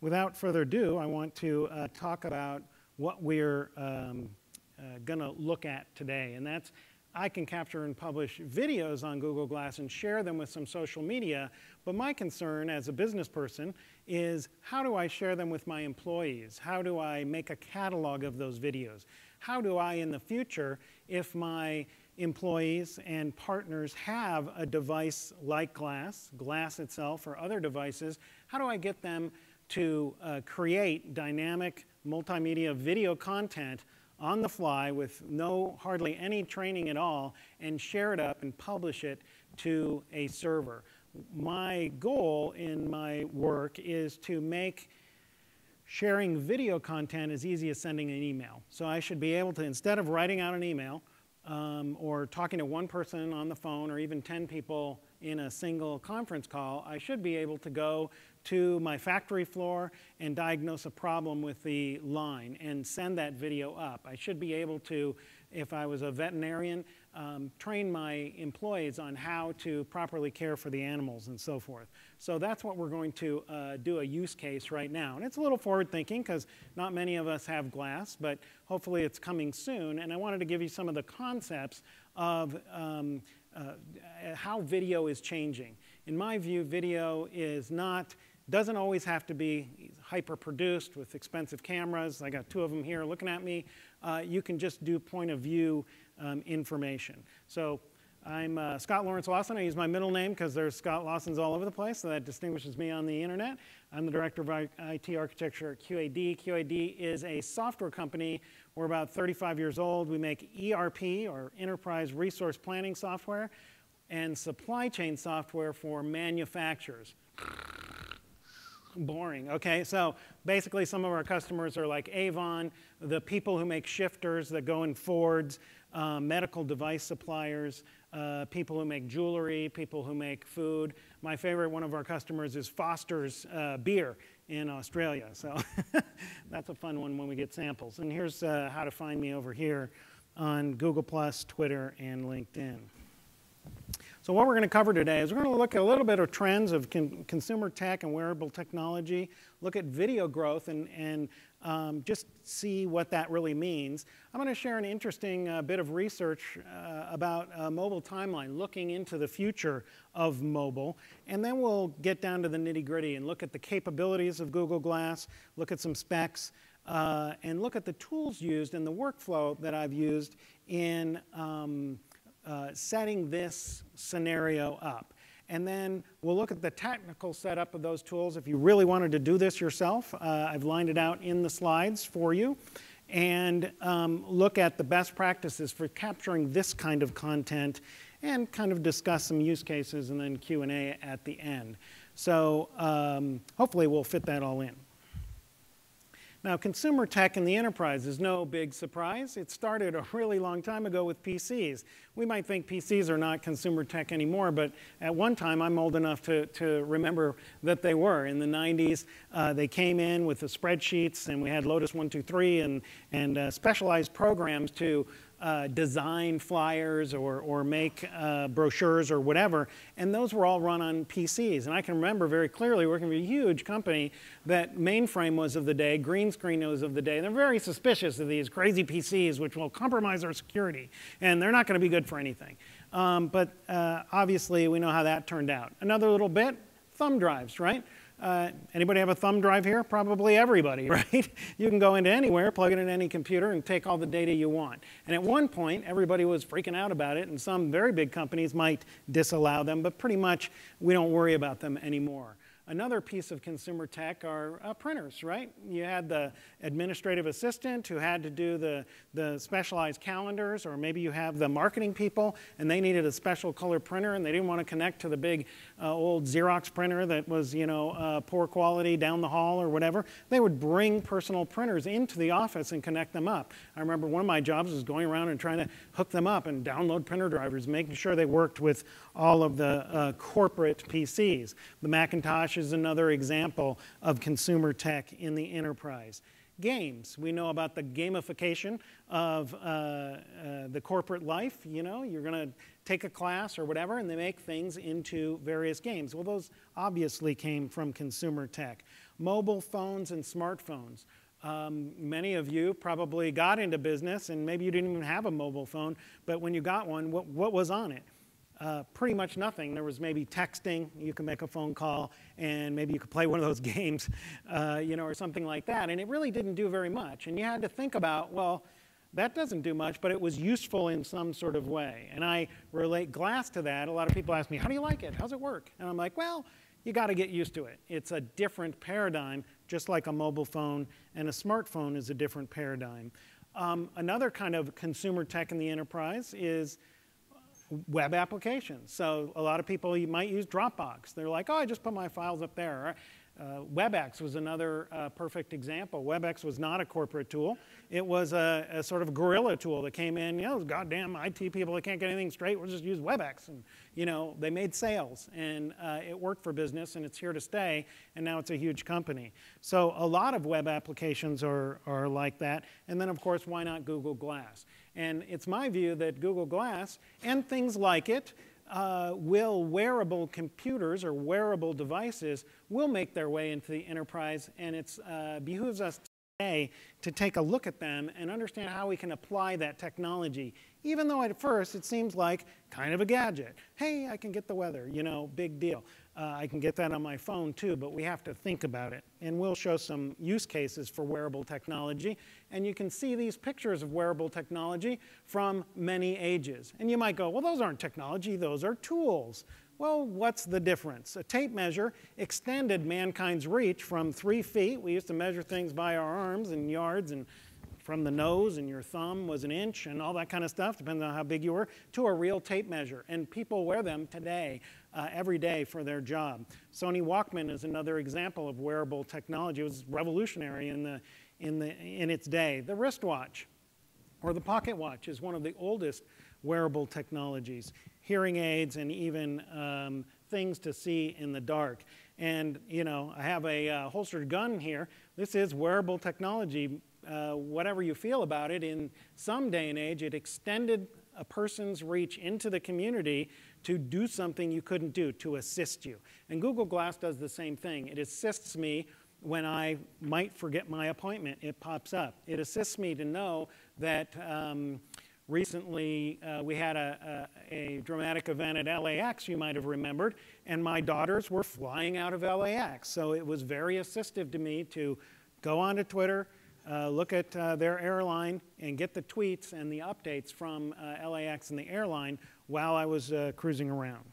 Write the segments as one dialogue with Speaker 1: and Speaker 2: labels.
Speaker 1: without further ado, I want to uh, talk about what we're um, uh, going to look at today. And that's I can capture and publish videos on Google Glass and share them with some social media. But my concern as a business person is how do I share them with my employees? How do I make a catalog of those videos? How do I, in the future, if my employees and partners have a device like Glass, Glass itself, or other devices, how do I get them to uh, create dynamic multimedia video content on the fly with no hardly any training at all and share it up and publish it to a server. My goal in my work is to make sharing video content as easy as sending an email. So I should be able to, instead of writing out an email um, or talking to one person on the phone or even 10 people in a single conference call, I should be able to go to my factory floor and diagnose a problem with the line and send that video up. I should be able to, if I was a veterinarian, um, train my employees on how to properly care for the animals and so forth. So that's what we're going to uh, do a use case right now. And it's a little forward thinking because not many of us have glass, but hopefully it's coming soon. And I wanted to give you some of the concepts of um, uh, how video is changing. In my view, video is not doesn't always have to be hyper produced with expensive cameras. I got two of them here looking at me. Uh, you can just do point of view um, information. So I'm uh, Scott Lawrence Lawson. I use my middle name because there's Scott Lawsons all over the place, so that distinguishes me on the internet. I'm the director of IT architecture at QAD. QAD is a software company. We're about 35 years old. We make ERP, or Enterprise Resource Planning software, and supply chain software for manufacturers boring. Okay, so basically some of our customers are like Avon, the people who make shifters that go in Fords, uh, medical device suppliers, uh, people who make jewelry, people who make food. My favorite one of our customers is Foster's uh, beer in Australia. So that's a fun one when we get samples. And here's uh, how to find me over here on Google+, Twitter, and LinkedIn. So what we're going to cover today is we're going to look at a little bit of trends of con consumer tech and wearable technology, look at video growth and, and um, just see what that really means. I'm going to share an interesting uh, bit of research uh, about mobile timeline, looking into the future of mobile, and then we'll get down to the nitty gritty and look at the capabilities of Google Glass, look at some specs, uh, and look at the tools used and the workflow that I've used in um, uh, setting this scenario up. And then we'll look at the technical setup of those tools. If you really wanted to do this yourself, uh, I've lined it out in the slides for you. And um, look at the best practices for capturing this kind of content and kind of discuss some use cases and then Q&A at the end. So um, hopefully we'll fit that all in. Now, consumer tech in the enterprise is no big surprise. It started a really long time ago with PCs. We might think PCs are not consumer tech anymore, but at one time, I'm old enough to, to remember that they were. In the 90s, uh, they came in with the spreadsheets, and we had Lotus 123 and, and uh, specialized programs to uh, design flyers or, or make uh, brochures or whatever, and those were all run on PCs. And I can remember very clearly working for a huge company that mainframe was of the day, green screen was of the day. They're very suspicious of these crazy PCs which will compromise our security, and they're not going to be good for anything. Um, but uh, obviously, we know how that turned out. Another little bit, thumb drives, right? Uh, anybody have a thumb drive here? Probably everybody, right? you can go into anywhere, plug it in any computer, and take all the data you want. And at one point, everybody was freaking out about it, and some very big companies might disallow them, but pretty much we don't worry about them anymore. Another piece of consumer tech are uh, printers, right? You had the administrative assistant who had to do the, the specialized calendars, or maybe you have the marketing people and they needed a special color printer and they didn't want to connect to the big uh, old Xerox printer that was, you know, uh, poor quality down the hall or whatever. They would bring personal printers into the office and connect them up. I remember one of my jobs was going around and trying to hook them up and download printer drivers, making sure they worked with all of the uh, corporate PCs. The Macintosh is another example of consumer tech in the enterprise. games. We know about the gamification of uh, uh, the corporate life. You know, you're going to take a class or whatever, and they make things into various games. Well, those obviously came from consumer tech. Mobile phones and smartphones. Um, many of you probably got into business, and maybe you didn't even have a mobile phone, but when you got one, what, what was on it? Uh, pretty much nothing. There was maybe texting, you could make a phone call, and maybe you could play one of those games, uh, you know, or something like that. And it really didn't do very much. And you had to think about, well, that doesn't do much, but it was useful in some sort of way. And I relate glass to that. A lot of people ask me, how do you like it? How's it work? And I'm like, well, you got to get used to it. It's a different paradigm, just like a mobile phone and a smartphone is a different paradigm. Um, another kind of consumer tech in the enterprise is web applications. So a lot of people you might use Dropbox. They're like, oh, I just put my files up there. Uh, WebEx was another uh, perfect example. WebEx was not a corporate tool. It was a, a, sort of guerrilla tool that came in, you know, goddamn IT people that can't get anything straight, we'll just use WebEx. And, you know, they made sales and uh, it worked for business and it's here to stay and now it's a huge company. So a lot of web applications are, are like that. And then, of course, why not Google Glass? And it's my view that Google Glass and things like it uh, will wearable computers or wearable devices will make their way into the enterprise. And it uh, behooves us today to take a look at them and understand how we can apply that technology. Even though at first it seems like kind of a gadget. Hey i can get the weather you know big deal uh, I can get that on my phone too, but we have to think about it. And we'll show some use cases for wearable technology. And you can see these pictures of wearable technology from many ages. And you might go, well, those aren't technology, those are tools. Well, what's the difference? A tape measure extended mankind's reach from three feet. We used to measure things by our arms and yards and from the nose and your thumb was an inch and all that kind of stuff, depending on how big you were, to a real tape measure. And people wear them today, uh, every day for their job. Sony Walkman is another example of wearable technology. It was revolutionary in, the, in, the, in its day. The wristwatch or the pocket watch is one of the oldest wearable technologies. Hearing aids and even um, things to see in the dark. And, you know, I have a uh, holstered gun here. This is wearable technology uh, whatever you feel about it, in some day and age, it extended a person's reach into the community to do something you couldn't do, to assist you. And Google Glass does the same thing. It assists me when I might forget my appointment. It pops up. It assists me to know that um, recently uh, we had a, a, a, dramatic event at LAX, you might have remembered, and my daughters were flying out of LAX. So it was very assistive to me to go onto Twitter, uh, look at uh, their airline and get the tweets and the updates from uh, LAX and the airline while I was uh, cruising around.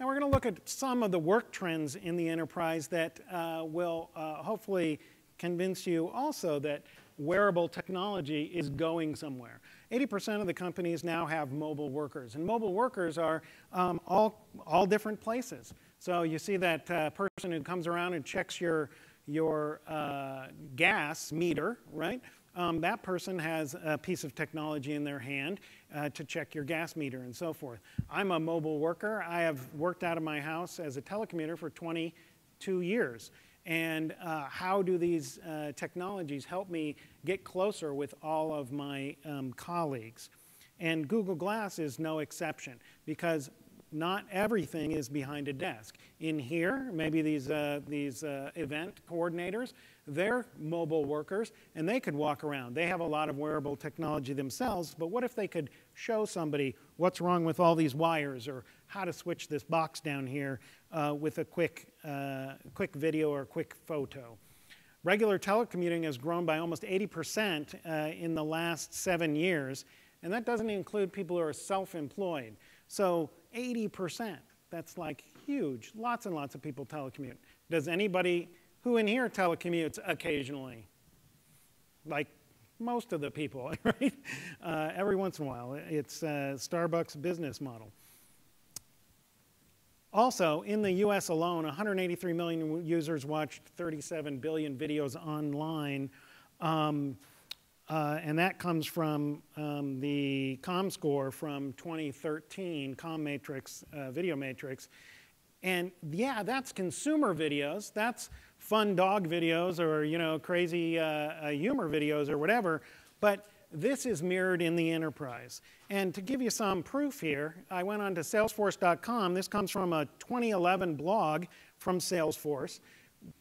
Speaker 1: Now we're going to look at some of the work trends in the enterprise that uh, will uh, hopefully convince you also that wearable technology is going somewhere. 80% of the companies now have mobile workers, and mobile workers are um, all, all different places. So you see that person who comes around and checks your your uh, gas meter, right? Um, that person has a piece of technology in their hand uh, to check your gas meter and so forth. I'm a mobile worker. I have worked out of my house as a telecommuter for 22 years. And uh, how do these uh, technologies help me get closer with all of my um, colleagues? And Google Glass is no exception because not everything is behind a desk. In here, maybe these, uh, these uh, event coordinators, they're mobile workers and they could walk around. They have a lot of wearable technology themselves, but what if they could show somebody what's wrong with all these wires or how to switch this box down here uh, with a quick, uh, quick video or a quick photo? Regular telecommuting has grown by almost 80% uh, in the last seven years, and that doesn't include people who are self employed. So 80%. That's like huge. Lots and lots of people telecommute. Does anybody who in here telecommutes occasionally? Like most of the people, right? Uh, every once in a while. It's Starbucks business model. Also, in the US alone, 183 million users watched 37 billion videos online. Um, uh, and that comes from um, the ComScore from 2013, ComMatrix, uh, Video Metrix. And yeah, that's consumer videos. That's fun dog videos or you know crazy uh, uh, humor videos or whatever. But this is mirrored in the enterprise. And to give you some proof here, I went on to Salesforce.com. This comes from a 2011 blog from Salesforce.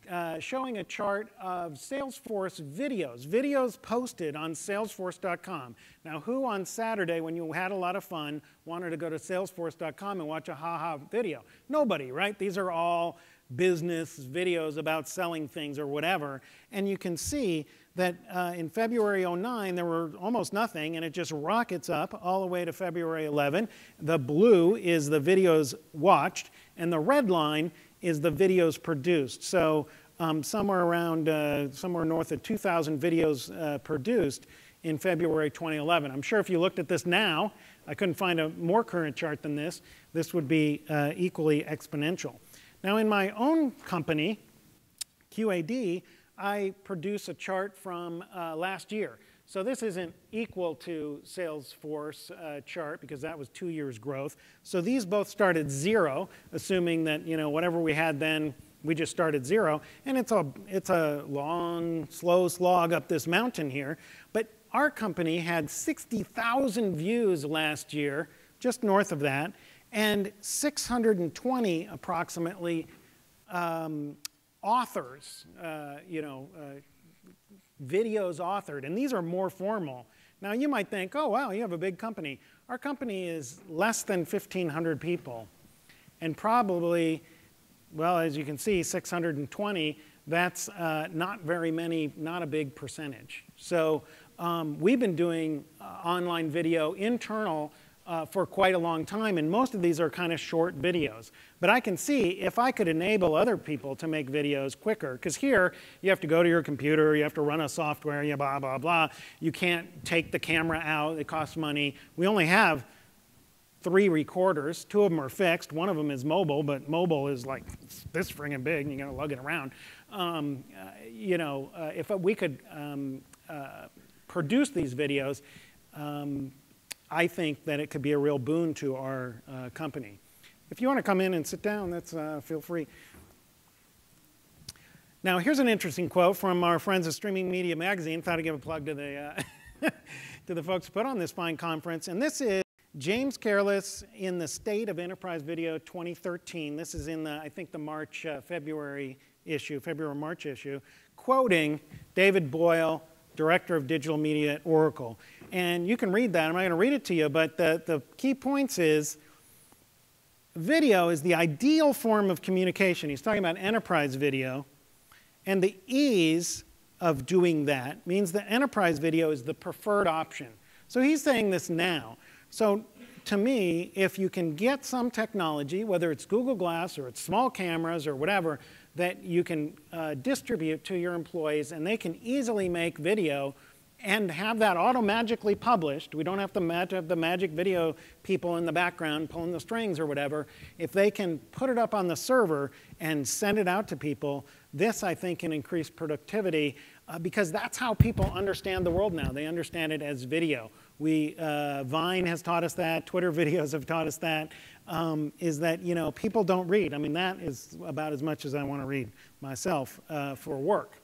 Speaker 1: Uh, showing a chart of Salesforce videos, videos posted on Salesforce.com. Now, who on Saturday, when you had a lot of fun, wanted to go to Salesforce.com and watch a haha video? Nobody, right? These are all business videos about selling things or whatever. And you can see that uh, in February 09, there were almost nothing, and it just rockets up all the way to February 11. The blue is the videos watched, and the red line is the videos produced. So um, somewhere around, uh, somewhere north of 2,000 videos uh, produced in February 2011. I'm sure if you looked at this now, I couldn't find a more current chart than this, this would be uh, equally exponential. Now in my own company, QAD, I produce a chart from uh, last year. So this isn't equal to Salesforce uh, chart because that was two years growth. So these both started zero, assuming that you know whatever we had then, we just started zero. And it's a, it's a long, slow slog up this mountain here. But our company had 60,000 views last year, just north of that, and 620 approximately um, authors, uh, you know, uh, videos authored, and these are more formal. Now you might think, oh wow, you have a big company. Our company is less than 1,500 people, and probably, well, as you can see, 620, that's uh, not very many, not a big percentage. So um, we've been doing uh, online video internal uh, for quite a long time, and most of these are kind of short videos. But I can see if I could enable other people to make videos quicker, because here you have to go to your computer, you have to run a software, you blah, blah, blah. You can't take the camera out, it costs money. We only have three recorders. Two of them are fixed. One of them is mobile, but mobile is like this friggin' big, and you gotta lug it around. Um, uh, you know, uh, if we could um, uh, produce these videos, um, I think that it could be a real boon to our uh, company. If you want to come in and sit down, that's uh, feel free. Now, here's an interesting quote from our friends at Streaming Media Magazine. Thought I'd give a plug to the, uh, to the folks who put on this fine conference. And this is James Careless in the State of Enterprise Video 2013. This is in the, I think, the March, uh, February issue, February, March issue, quoting David Boyle, Director of Digital Media at Oracle. And you can read that. I'm not going to read it to you, but the, the key points is video is the ideal form of communication. He's talking about enterprise video. And the ease of doing that means that enterprise video is the preferred option. So he's saying this now. So to me, if you can get some technology, whether it's Google Glass or it's small cameras or whatever, that you can uh, distribute to your employees and they can easily make video and have that auto-magically published, we don't have to have the magic video people in the background pulling the strings or whatever. If they can put it up on the server and send it out to people, this, I think, can increase productivity uh, because that's how people understand the world now. They understand it as video. We, uh, Vine has taught us that, Twitter videos have taught us that. Um, is that, you know, people don't read. I mean, that is about as much as I want to read myself uh, for work.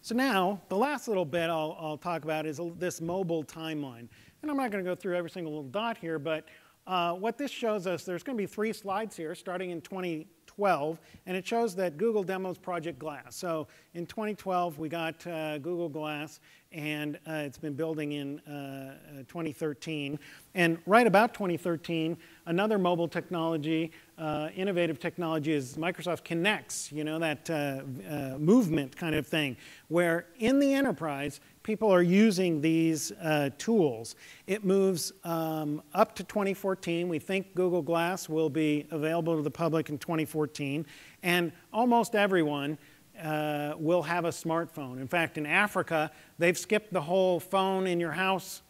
Speaker 1: So now, the last little bit I'll, I'll talk about is this mobile timeline. And I'm not going to go through every single little dot here, but uh, what this shows us, there's going to be three slides here starting in 2012, and it shows that Google demos Project Glass. So in 2012, we got uh, Google Glass, and uh, it's been building in uh, uh, 2013. And right about 2013, another mobile technology, uh, innovative technology is Microsoft Kinects, you know, that uh, movement kind of thing, where in the enterprise, people are using these tools. It moves um, up to 2014. We think Google Glass will be available to the public in 2014. And almost everyone uh, will have a smartphone. In fact, in Africa, they've skipped the whole phone in your house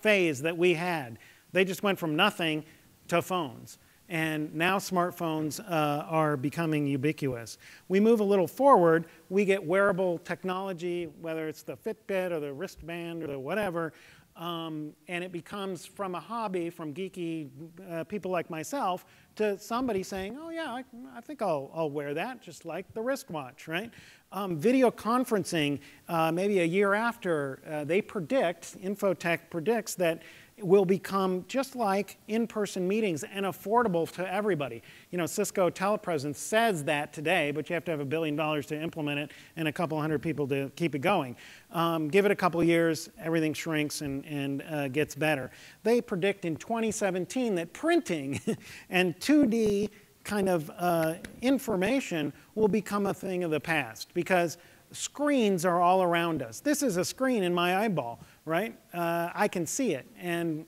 Speaker 1: phase that we had. They just went from nothing to phones. And now smartphones uh, are becoming ubiquitous. We move a little forward, we get wearable technology, whether it's the Fitbit or the wristband or the whatever, Um, and it becomes from a hobby, from geeky uh, people like myself, to somebody saying, oh yeah, I, I think I'll, I'll, wear that, just like the wristwatch, right? Um, video conferencing, uh, maybe a year after, uh, they predict, Infotech predicts that will become just like in-person meetings and affordable to everybody. You know, Cisco Telepresence says that today, but you have to have a billion dollars to implement it and a couple hundred people to keep it going. Um, give it a couple years, everything shrinks and, and uh, gets better. They predict in 2017 that printing and 2D kind of uh, information will become a thing of the past because screens are all around us. This is a screen in my eyeball right? Uh, I can see it. And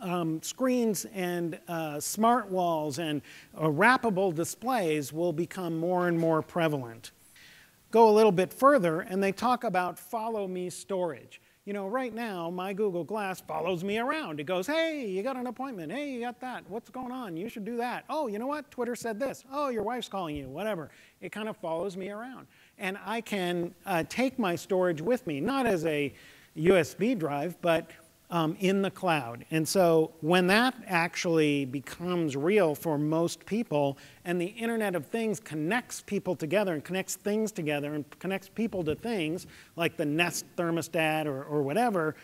Speaker 1: um, screens and uh, smart walls and uh, wrappable displays will become more and more prevalent. Go a little bit further, and they talk about follow me storage. You know, right now, my Google Glass follows me around. It goes, hey, you got an appointment. Hey, you got that. What's going on? You should do that. Oh, you know what? Twitter said this. Oh, your wife's calling you, whatever. It kind of follows me around. And I can uh, take my storage with me, not as a USB drive, but um, in the cloud. And so when that actually becomes real for most people and the Internet of Things connects people together and connects things together and connects people to things like the Nest thermostat or, or whatever,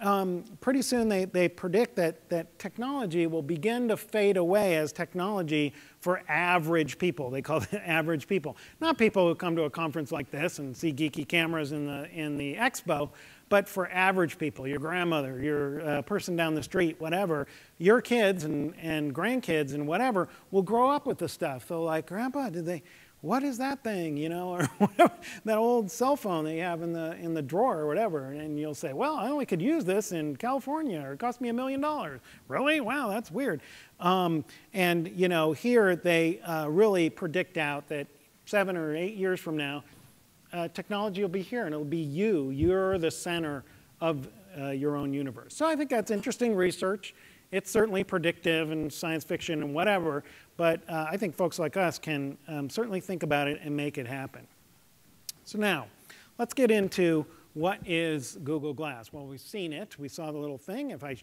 Speaker 1: um, pretty soon they, they predict that, that technology will begin to fade away as technology for average people. They call it average people. Not people who come to a conference like this and see geeky cameras in the, in the expo, but for average people, your grandmother, your uh, person down the street, whatever, your kids and, and grandkids and whatever will grow up with the stuff. They'll like, Grandpa, did they, what is that thing, you know, or that old cell phone that you have in the, in the drawer or whatever. And you'll say, well, I only could use this in California or it cost me a million dollars. Really? Wow, that's weird. Um, and, you know, here they uh, really predict out that seven or eight years from now, uh, technology will be here and it'll be you. You're the center of uh, your own universe. So I think that's interesting research. It's certainly predictive and science fiction and whatever, but uh, I think folks like us can um, certainly think about it and make it happen. So now, let's get into what is Google Glass. Well, we've seen it. We saw the little thing. If I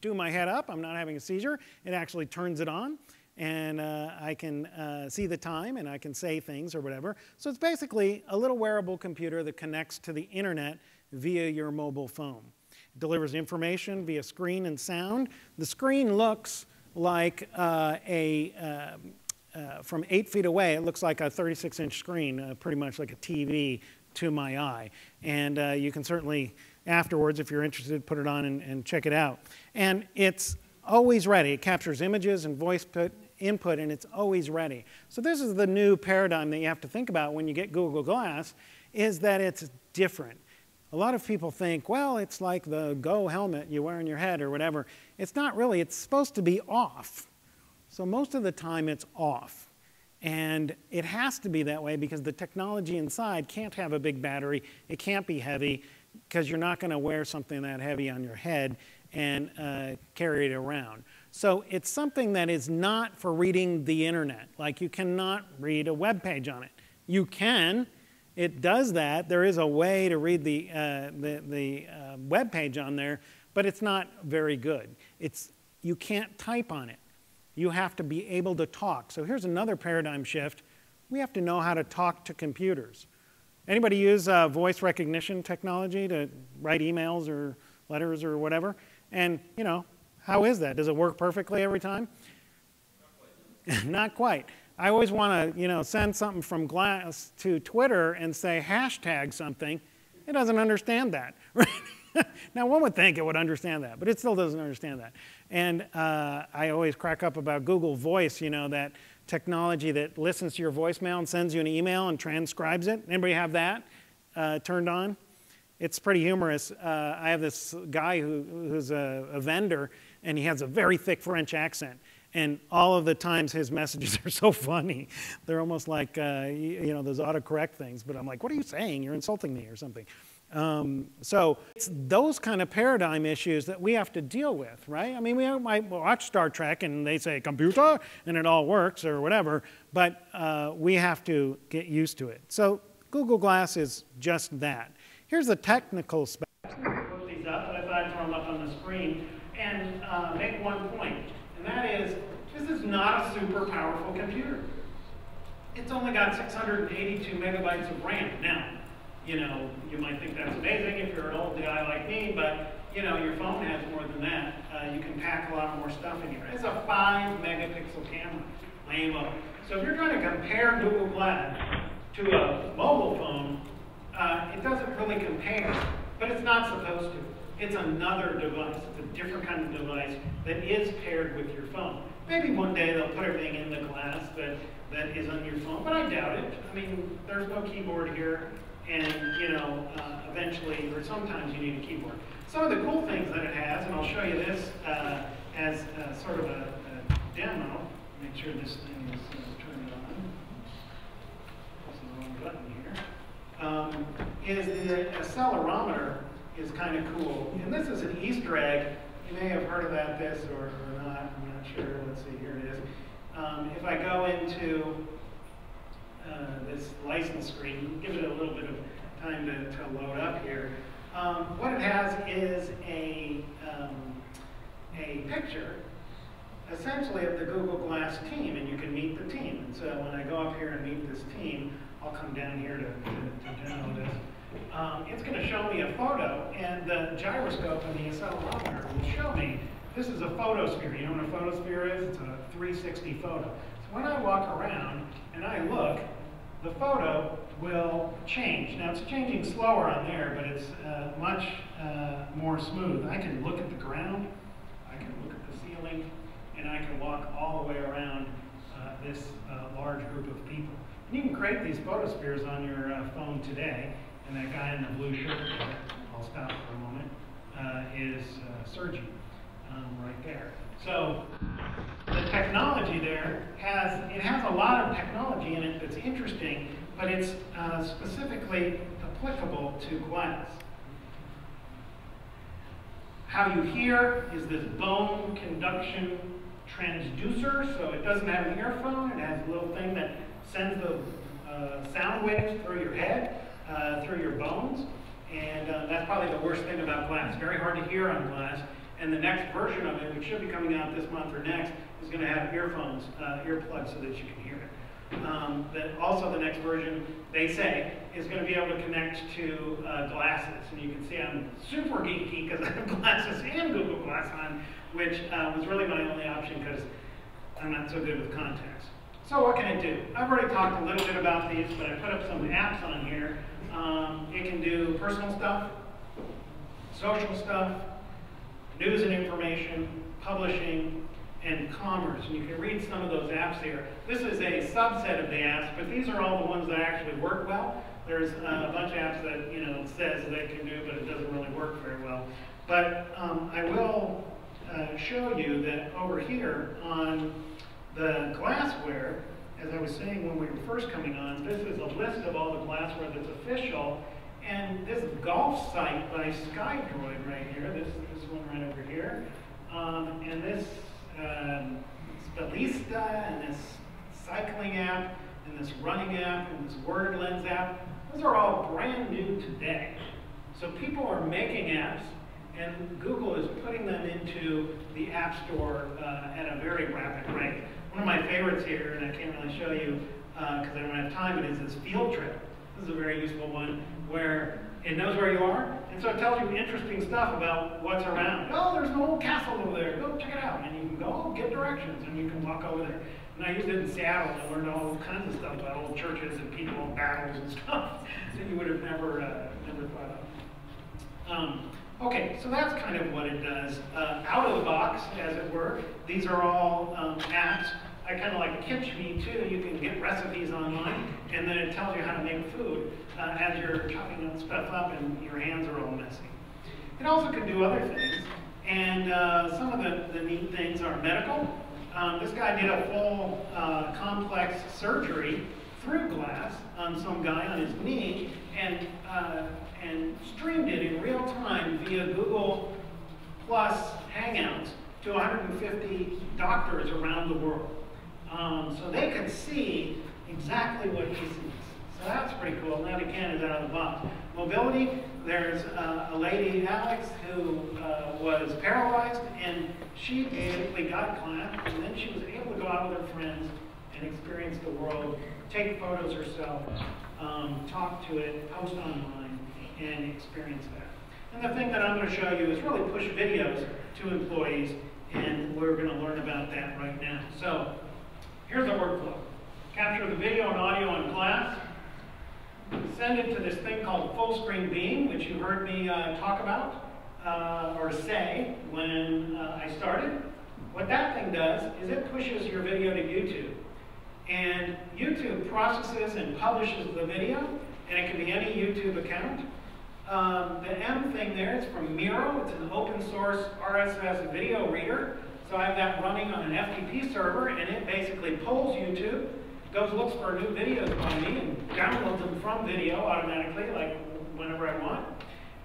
Speaker 1: do my head up, I'm not having a seizure. It actually turns it on and uh, I can uh, see the time and I can say things or whatever. So it's basically a little wearable computer that connects to the internet via your mobile phone. It delivers information via screen and sound. The screen looks like uh, a, um, uh, from eight feet away, it looks like a 36 inch screen, uh, pretty much like a TV to my eye. And uh, you can certainly afterwards, if you're interested, put it on and, and check it out. And it's always ready. It captures images and voice put, input and it's always ready. So this is the new paradigm that you have to think about when you get Google Glass is that it's different. A lot of people think, well, it's like the Go helmet you wear on your head or whatever. It's not really. It's supposed to be off. So most of the time it's off. And it has to be that way because the technology inside can't have a big battery. It can't be heavy because you're not going to wear something that heavy on your head and uh, carry it around. So it's something that is not for reading the internet. Like you cannot read a web page on it. You can. It does that. There is a way to read the, uh, the, the uh, web page on there, but it's not very good. It's, you can't type on it. You have to be able to talk. So here's another paradigm shift. We have to know how to talk to computers. Anybody use uh, voice recognition technology to write emails or letters or whatever? And, you know, how is that? Does it work perfectly every time? Not quite. Not quite. I always want to, you know, send something from Glass to Twitter and say hashtag something. It doesn't understand that. Right? now, one would think it would understand that, but it still doesn't understand that. And uh, I always crack up about Google Voice, you know, that technology that listens to your voicemail and sends you an email and transcribes it. Anybody have that uh, turned on? It's pretty humorous. Uh, I have this guy who, who's a, a vendor, and he has a very thick French accent. And all of the times his messages are so funny. They're almost like, uh, you, know, those autocorrect things. But I'm like, what are you saying? You're insulting me or something. Um, so it's those kind of paradigm issues that we have to deal with, right? I mean, we might watch Star Trek and they say computer and it all works or whatever, but uh, we have to get used to it. So Google Glass is just that. Here's the technical spec. These up, but I thought I'd screen and uh, make one point, and that is, this is not a super powerful computer. It's only got 682 megabytes of RAM. Now, you know, you might think that's amazing if you're an old guy like me, but you know, your phone has more than that. Uh, you can pack a lot more stuff in here. It's a five megapixel camera, lame So if you're trying to compare Google Glass to a mobile phone, uh, it doesn't really compare, but it's not supposed to. It's another device. It's a different kind of device that is paired with your phone. Maybe one day they'll put everything in the glass that, that is on your phone, but I doubt it. I mean, there's no keyboard here, and you know, uh, eventually, or sometimes you need a keyboard. Some of the cool things that it has, and I'll show you this uh, as uh, sort of a, a, demo. Make sure this thing is uh, turned on. This is the wrong button here. Um, is the accelerometer is kind of cool. And this is an Easter egg. You may have heard about this or, or not. I'm not sure. Let's see. Here it is. Um, if I go into uh, this license screen, give it a little bit of time to, to load up here. Um, what it has is a, um, a picture, essentially, of the Google Glass team, and you can meet the team. And so when I go up here and meet this team, I'll come down here to, to, to demo this. Um, it's going to show me a photo, and the gyroscope and the accelerometer will show me this is a photosphere. You know what a photosphere is? It's a 360 photo. So when I walk around and I look, the photo will change. Now it's changing slower on there, but it's uh, much uh, more smooth. I can look at the ground, I can look at the ceiling, and I can walk all the way around uh, this uh, large group of people. And you can create these photospheres on your uh, phone today, and that guy in the blue shirt, I'll stop for a moment, uh, is Sergey um, right there. So the technology there has, it has a lot of technology in it that's interesting, but it's uh, specifically applicable to glass. How you hear is this bone conduction transducer, so it doesn't have an earphone, it has a little thing that sends the uh, sound waves through your head, uh, through your bones, and uh, that's probably the worst thing about glass. Very hard to hear on glass, and the next version of it, which should be coming out this month or next, is going to have earphones, uh, earplugs so that you can hear it. Um, also the next version, they say, is going to be able to connect to uh, glasses. And you can see I'm super geeky because I have glasses and Google Glass on, which uh, was really my only option because I'm not so good with contacts. So what can it do? I've already talked a little bit about these, but I put up some apps on here. Um, it can do personal stuff, social stuff, news and information, publishing, and commerce. And you can read some of those apps here. This is a subset of the apps, but these are all the ones that actually work well. There's uh, a bunch of apps that, you know, says they can do, but it doesn't really work very well. But um, I will uh, show you that over here on the glassware, as I was saying when we were first coming on, this is a list of all the glassware that's official and this golf site by SkyDroid right here, this, this one right over here, um, and this um, Spellista, and this cycling app, and this running app, and this Word Lens app, those are all brand new today. So people are making apps, and Google is putting them into the App Store uh, at a very rapid rate. One of my favorites here, and I can't really show you because uh, I don't have time, it is this field trip. This is a very useful one where it knows where you are, and so it tells you interesting stuff about what's around. Oh, there's an old castle over there. Go check it out. And you can go, oh, get directions, and you can walk over there. And I used it in Seattle. I learned all kinds of stuff about old churches and people and battles and stuff that you would have never, uh, never thought of. Um, okay, so that's kind of what it does. Uh, out of the box, as it were, these are all um, apps I kind of like KitchMe too. You can get recipes online, and then it tells you how to make food uh, as you're chopping stuff up and your hands are all messy. It also can do other things, and uh, some of the, the neat things are medical. Um, this guy did a full uh, complex surgery through glass on some guy on his knee, and uh, and streamed it in real time via Google Plus Hangouts to 150 doctors around the world. Um, so they could see exactly what he sees. So that's pretty cool. And that again is out of the box. mobility, there's uh, a lady, Alex, who uh, was paralyzed, and she basically got Glass, and then she was able to go out with her friends and experience the world, take photos herself, um, talk to it, post online, and experience that. And the thing that I'm going to show you is really push videos to employees, and we're going to learn about that right now. So here's the workflow. Capture the video and audio in Glass, send it to this thing called full screen beam, which you heard me uh, talk about uh, or say when uh, I started. What that thing does is it pushes your video to YouTube. And YouTube processes and publishes the video, and it can be any YouTube account. Um, the M thing there is from Miro. It's an open source RSS video reader. I have that running on an FTP server, and it basically pulls YouTube goes looks for new videos on me and downloads them from video automatically, like whenever I want.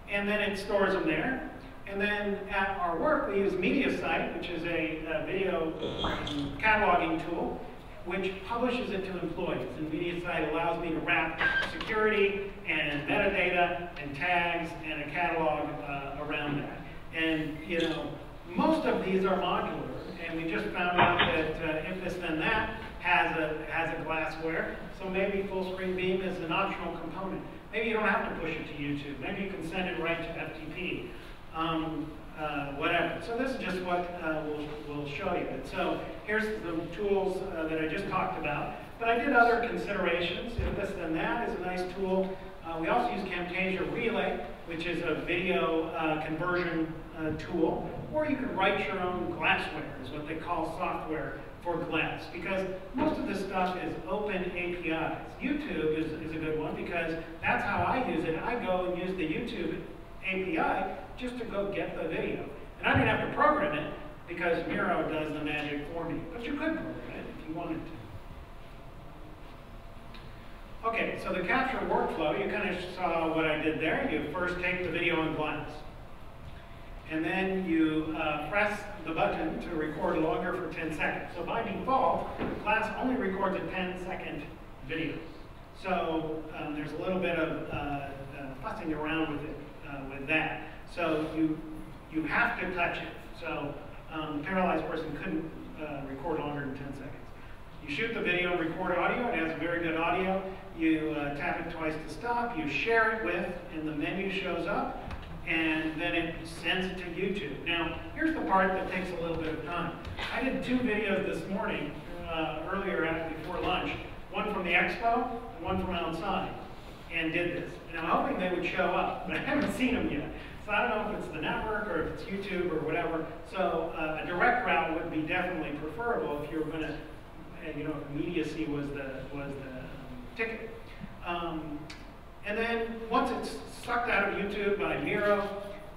Speaker 1: And then it stores them there. And then at our work, we use MediaSite, which is a, a video cataloging tool, which publishes it to employees. And MediaSite allows me to wrap security and metadata and tags and a catalog uh, around that. And, you know, most of these are modular. And we just found out that uh, if this, then that, has a, has a glassware, so maybe full screen beam is an optional component. Maybe you don't have to push it to YouTube. Maybe you can send it right to FTP. Um, uh, whatever. So this is just what uh, we'll, we'll show you. And so here's the tools uh, that I just talked about. But I did other considerations. If this then that is a nice tool. Uh, we also use Camtasia Relay, which is a video uh, conversion uh, tool. Or you can write your own glassware, is what they call software for Glass because most of this stuff is open APIs. YouTube is, is a good one because that's how I use it. I go and use the YouTube API just to go get the video. And I didn't have to program it because Miro does the magic for me. But you could program it if you wanted to. Okay, so the capture workflow, you kind of saw what I did there. You first take the video in Glass and then you uh, press the button to record longer for 10 seconds. So by default, the Glass only records a 10 second video. So um, there's a little bit of uh, uh, fussing around with it, uh, with that. So you, you have to touch it. So um, paralyzed person couldn't uh, record longer than 10 seconds. You shoot the video record audio. It has very good audio. You uh, tap it twice to stop. You share it with, and the menu shows up and then it sends it to YouTube. Now, here's the part that takes a little bit of time. I did two videos this morning, uh, earlier before lunch, one from the expo and one from outside, and did this. And I'm hoping they would show up, but I haven't seen them yet. So I don't know if it's the network or if it's YouTube or whatever. So uh, a direct route would be definitely preferable if you were going to, uh, you know, immediacy was the was the um, ticket. Um, and then once it's sucked out of YouTube by Miro,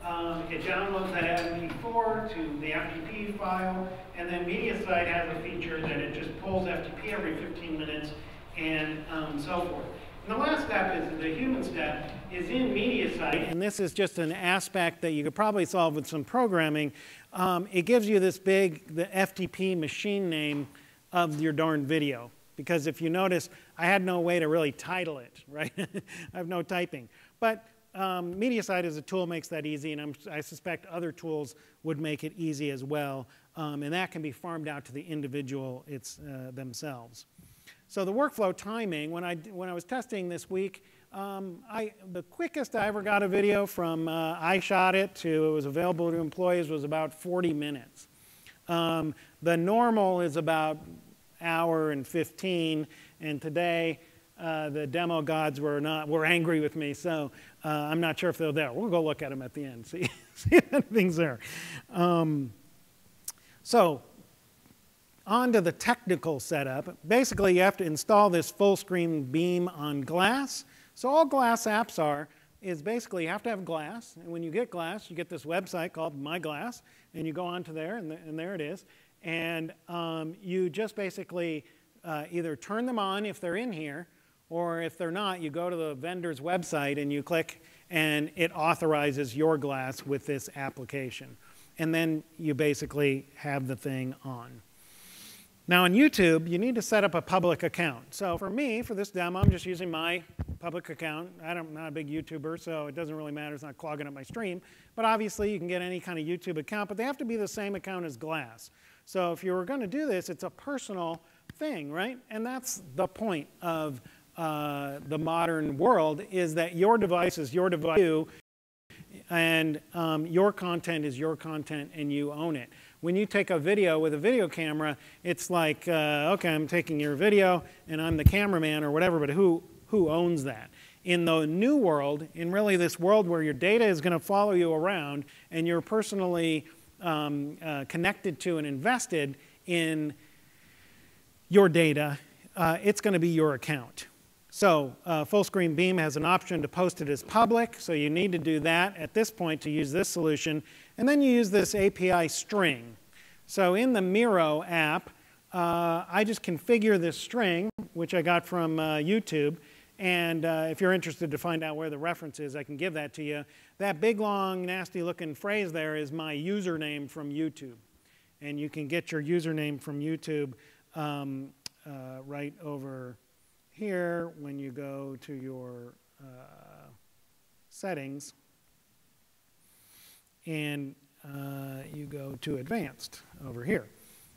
Speaker 1: um, it downloads that MP4 to the FTP file, and then MediaSite has a feature that it just pulls FTP every 15 minutes and um, so forth. And the last step is the human step is in MediaSite. And this is just an aspect that you could probably solve with some programming. Um, it gives you this big, the FTP machine name of your darn video. Because if you notice, I had no way to really title it, right? I have no typing. But um, MediaSite as a tool makes that easy, and I'm, i suspect other tools would make it easy as well. Um, and that can be farmed out to the individual it's, uh, themselves. So the workflow timing, when I, when I was testing this week, um, I, the quickest I ever got a video from uh, I shot it to it was available to employees was about 40 minutes. Um, the normal is about hour and 15. And today, uh, the demo gods were not were angry with me, so uh, I'm not sure if they're there. We'll go look at them at the end, see, see if anything's there. Um, so, on to the technical setup. Basically, you have to install this full screen beam on glass. So all glass apps are is basically you have to have glass, and when you get glass, you get this website called My Glass, and you go onto there, and, the, and there it is. And um, you just basically uh, either turn them on if they're in here, or if they're not, you go to the vendor's website and you click, and it authorizes your glass with this application. And then you basically have the thing on. Now on YouTube, you need to set up a public account. So for me, for this demo, I'm just using my public account. I'm not a big YouTuber, so it doesn't really matter. It's not clogging up my stream. But obviously, you can get any kind of YouTube account, but they have to be the same account as Glass. So if you were going to do this, it's a personal thing, right? And that's the point of uh, the modern world is that your device is your device, and um, your content is your content, and you own it. When you take a video with a video camera, it's like, uh, okay, I'm taking your video, and I'm the cameraman or whatever, but who, who owns that? In the new world, in really this world where your data is going to follow you around, and you're personally um, uh, connected to and invested in your data, uh, it's going to be your account. So uh, Fullscreen Beam has an option to post it as public, so you need to do that at this point to use this solution. And then you use this API string. So in the Miro app, uh, I just configure this string, which I got from uh, YouTube. And uh, if you're interested to find out where the reference is, I can give that to you. That big, long, nasty looking phrase there is my username from YouTube. And you can get your username from YouTube um, uh, right over here, when you go to your uh, settings and uh, you go to advanced over here.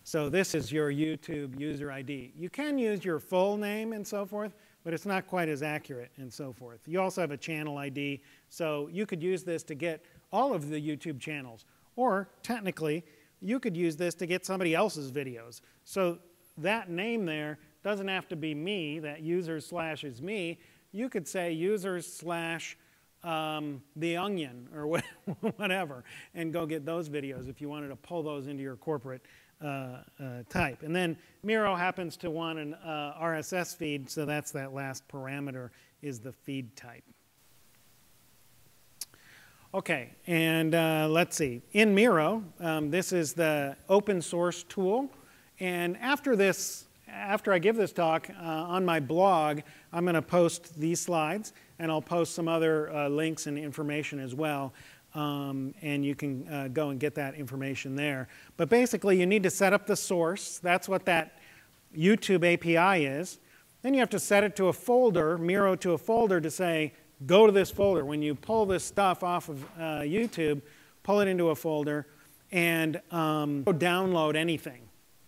Speaker 1: So this is your YouTube user ID. You can use your full name and so forth, but it's not quite as accurate and so forth. You also have a channel ID, so you could use this to get all of the YouTube channels. Or technically, you could use this to get somebody else's videos. So that name there doesn't have to be me, that user slash is me. You could say users slash um, the onion or whatever and go get those videos if you wanted to pull those into your corporate uh, uh, type. And then Miro happens to want an uh, RSS feed, so that's that last parameter is the feed type. Okay, and uh, let's see. In Miro, um, this is the open source tool. And after this after I give this talk uh, on my blog, I'm going to post these slides and I'll post some other uh, links and information as well. Um, and you can uh, go and get that information there. But basically, you need to set up the source. That's what that YouTube API is. Then you have to set it to a folder, Miro to a folder to say, go to this folder. When you pull this stuff off of uh, YouTube, pull it into a folder and um, download anything.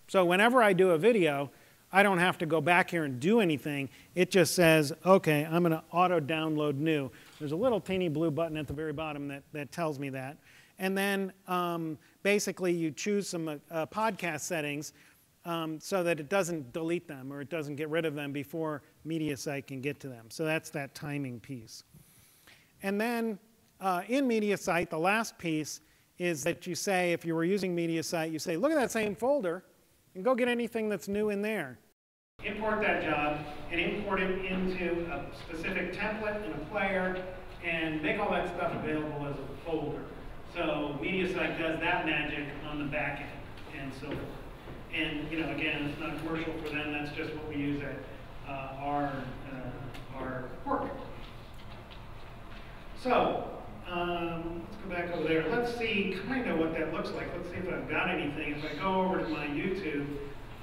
Speaker 1: So whenever I do a video, I don't have to go back here and do anything. It just says, okay, I'm going to auto download new. There's a little teeny blue button at the very bottom that, that tells me that. And then um, basically you choose some uh, uh, podcast settings um, so that it doesn't delete them or it doesn't get rid of them before MediaSite can get to them. So that's that timing piece. And then uh, in MediaSite, the last piece is that you say, if you were using MediaSite, you say, look at that same folder and go get anything that's new in there. Import that job and import it into a specific template and a player and make all that stuff available as a folder. So MediaSite does that magic on the back end and so forth. And you know, again, it's not commercial for them. That's just what we use at uh, our uh, our work. So um, let's go back over there. Let's see kind of what that looks like. Let's see if I've got anything. If I go over to my YouTube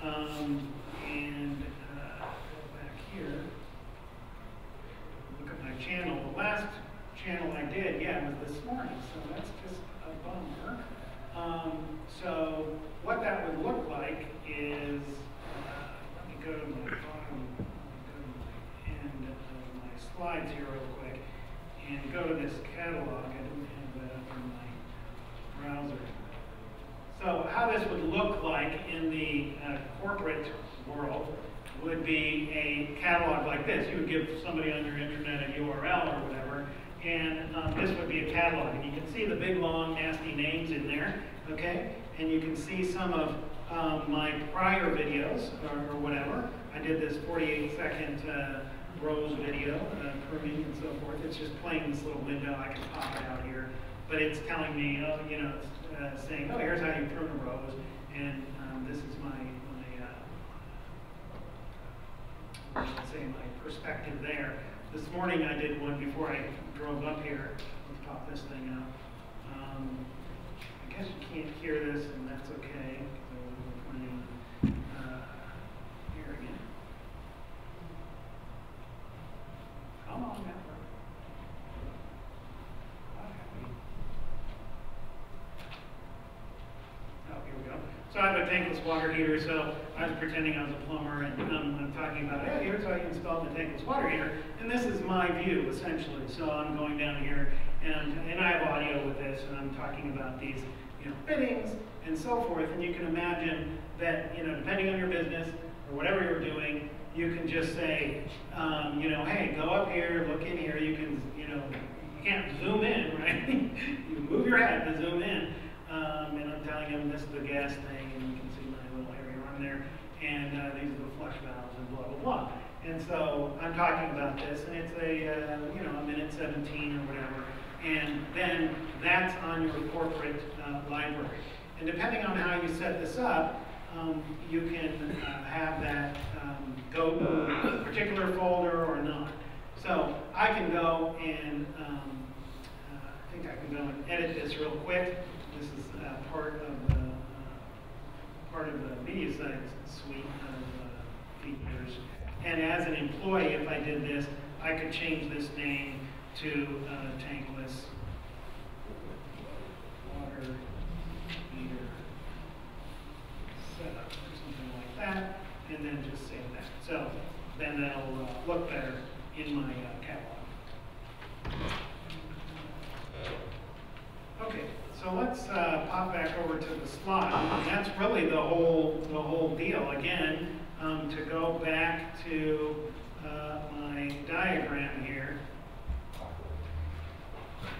Speaker 1: um, and uh, go back here, look at my channel. The last channel I did, yeah, was this morning, so that's just a bummer. Um, so what that would look like is, uh, let me go to my bottom, go to my end of my slides here real quick and go to this catalog. I didn't have that up in my browser. So how this would look like in the uh, corporate world would be a catalog give somebody on your internet a URL or whatever, and um, this would be a catalog. And you can see the big, long, nasty names in there, okay? And you can see some of um, my prior videos or, or, whatever. I did this 48 second uh, rose video, uh, pruning and so forth. It's just playing this little window. I can pop it out here. But it's telling me, oh, you know, it's uh, saying, oh, here's how you prune a rose. And um, this is my say my perspective there. This morning I did one before I drove up here. Let's pop this thing up. Um, I guess you can't hear this, and that's okay. Uh, here again. Come on now. Oh, here we go a tankless water heater, so I was pretending I was a plumber and um, I'm talking about, hey, here's how you install the tankless water heater. And this is my view, essentially. So I'm going down here and, and I have audio with this and I'm talking about these you know, fittings and so forth. And you can imagine that, you know, depending on your business or whatever you're doing, you can just say, um, you know, hey, go up here, look in here. You can, you know, you can't zoom in, right? you move your head to zoom in. Um, and I'm telling them this is the gas thing, and you can see my little area on there, and uh, these are the flush valves, and blah, blah, blah. And so I'm talking about this, and it's a, uh, you know, a minute 17 or whatever, and then that's on your corporate uh, library. And depending on how you set this up, um, you can uh, have that um, go to a particular folder or not. So I can go and, um, uh, I think I can go and edit this real quick. This is uh, part of the uh, part of the MediaSite suite of uh, features. And as an employee, if I did this, I could change this name to uh, tankless water heater setup or something like that, and then just save that. So then that'll look better in my uh, catalog. Okay, so let's uh, pop back to the slide. And that's really the whole the whole deal. Again, um, to go back to uh, my diagram here.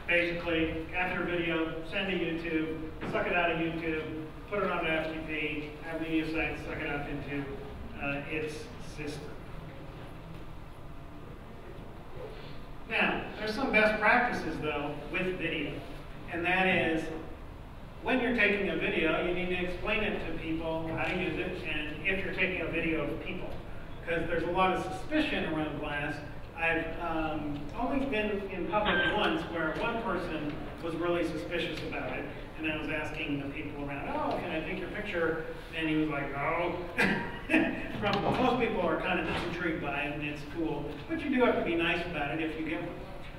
Speaker 1: Basically, capture video, send to YouTube, suck it out of YouTube, put it on FTP, have MediaSite suck it up into uh, its system. Now, there's some best practices though with video, and that is when you're taking a video, you need to explain it to people how to use it, and if you're taking a video of people, because there's a lot of suspicion around glass. I've um, only been in public once where one person was really suspicious about it, and I was asking the people around, oh, can I take your picture? And he was like, no. Most people are kind of intrigued by it, and it's cool. But you do have to be nice about it if you get one.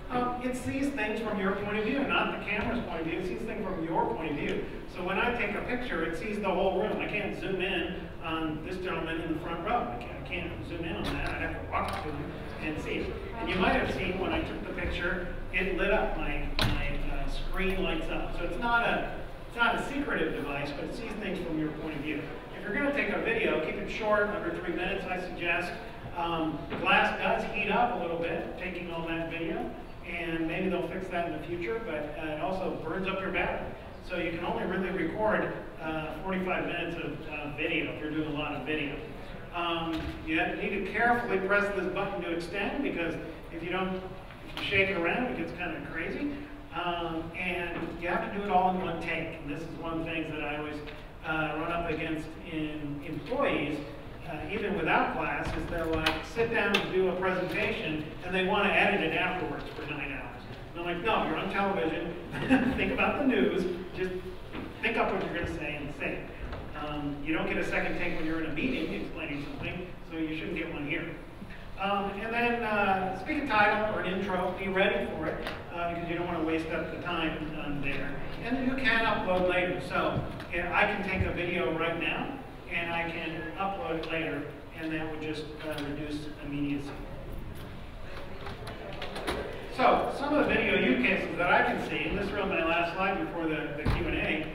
Speaker 1: Um, it sees things from your point of view, not the camera's point of view. It sees things from your point of view. So when I take a picture, it sees the whole room. I can't zoom in on this gentleman in the front row. I can't, I can't zoom in on that. I'd have to walk to him and see it. And you might have seen when I took the picture, it lit up. My, my uh, screen lights up. So it's not a it's not a secretive device, but it sees things from your point of view. If you're going to take a video, keep it short, under three minutes, I suggest. Um, glass does heat up a little bit, taking all that video and maybe they'll fix that in the future, but uh, it also burns up your battery. So you can only really record uh, 45 minutes of uh, video if you're doing a lot of video. Um, you need to carefully press this button to extend because if you don't, if you shake it around, it gets kind of crazy. Um, and you have to do it all in one take. And this is one of the things that I always uh, run up against in employees uh, even without Glass, is they'll like sit down and do a presentation and they want to edit it afterwards for nine hours. And I'm like, no, you're on television. think about the news. Just think up what you're going to say and say it. Um, you don't get a second take when you're in a meeting explaining something, so you shouldn't get one here. Um, and then uh, speak a title or an intro, be ready for it, uh, because you don't want to waste up the time um, there. And you can upload later. So yeah, I can take a video right now, and I can upload it later, and that would just uh, reduce immediacy. So, some of the video use cases that I can see, and this is really my last slide before the, the Q&A,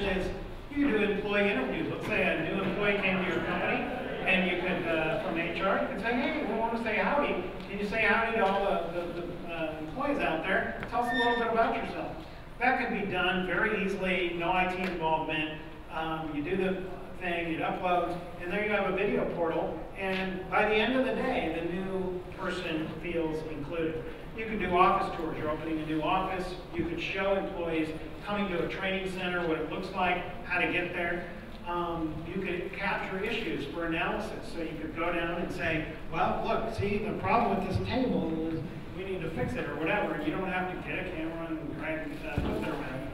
Speaker 1: is you do employee interviews. Let's say a new employee came to your company, and you could, uh, from HR, you could say, hey, we want to say howdy. Can you say howdy to all the, the, the uh, employees out there? Tell us a little bit about yourself. That could be done very easily, no IT involvement. Um, you do the thing, you'd upload, and there you have a video portal, and by the end of the day, the new person feels included. You can do office tours. You're opening a new office. You could show employees coming to a training center what it looks like, how to get there. Um, you could capture issues for analysis. So you could go down and say, well, look, see, the problem with this table is we need to fix it or whatever. You don't have to get a camera and drag uh, it around. Um, and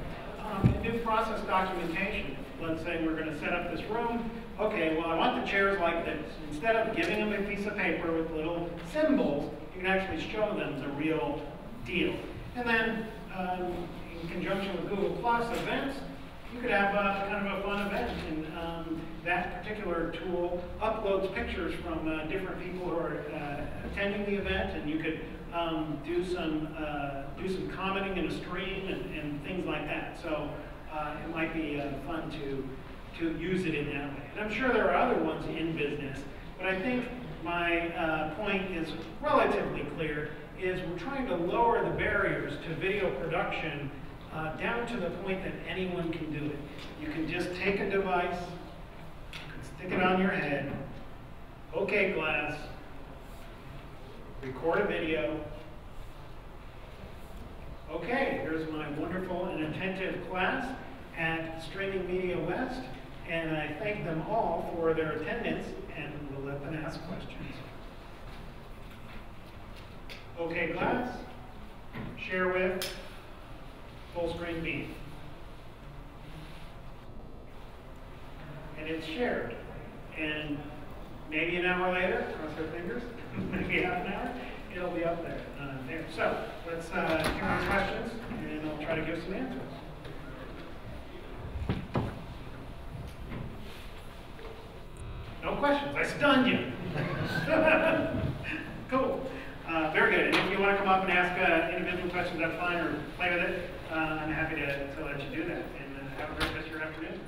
Speaker 1: do process documentation let's say we're going to set up this room. Okay, well, I want the chairs like this. Instead of giving them a piece of paper with little symbols, you can actually show them the real deal. And then, um, in conjunction with Google Plus events, you could have uh, kind of a fun event. And um, that particular tool uploads pictures from uh, different people who are uh, attending the event, and you could um, do some uh, do some commenting in a stream and, and things like that. So uh, it might be uh, fun to to use it in that way. And I'm sure there are other ones in business, but I think my uh, point is relatively clear. Is we're trying to lower the barriers to video production uh, down to the point that anyone can do it. You can just take a device, stick it on your head, okay glass, record a video. Okay, here's my wonderful and attentive class at Streaming Media West, and I thank them all for their attendance, and we'll let them ask questions. Okay, glass, share with, Fullscreen Beam. And it's shared. And maybe an hour later, cross our fingers, maybe half an hour, it'll be up there. Uh, there. So let's uh, hear questions, and I'll try to give some answers. No questions. I stunned you. cool. Uh, very good. And if you want to come up and ask uh, individual questions, that's fine, or play with it. Uh, I'm happy to, to let you do that. And uh, have a great rest of your afternoon.